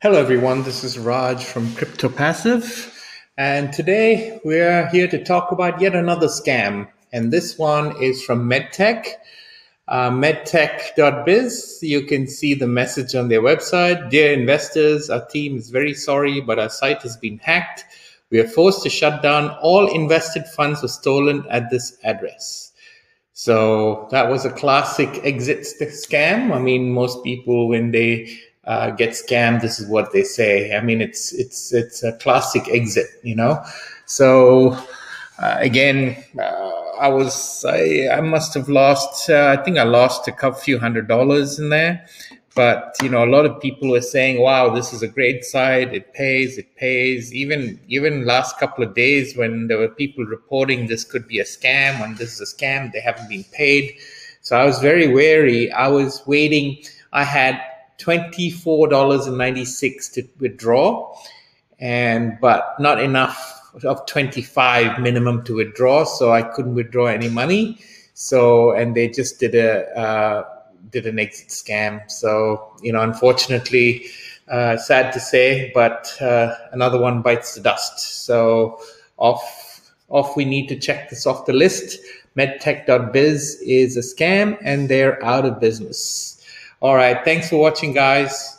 Hello, everyone. This is Raj from Crypto Passive. And today we're here to talk about yet another scam. And this one is from MedTech, uh, medtech.biz. You can see the message on their website. Dear investors, our team is very sorry, but our site has been hacked. We are forced to shut down. All invested funds were stolen at this address. So that was a classic exit scam. I mean, most people, when they uh, get scammed, this is what they say. I mean, it's it's it's a classic exit, you know. So uh, again, uh, I was I, I must have lost. Uh, I think I lost a couple few hundred dollars in there. But you know, a lot of people were saying, "Wow, this is a great site. It pays. It pays." Even even last couple of days when there were people reporting this could be a scam, when this is a scam, they haven't been paid. So I was very wary. I was waiting. I had $24.96 to withdraw and but not enough of 25 minimum to withdraw so i couldn't withdraw any money. So and they just did a uh, did an exit scam. So you know unfortunately uh, sad to say but uh, another one bites the dust. So off off we need to check this off the list. Medtech.biz is a scam and they're out of business all right. Thanks for watching, guys.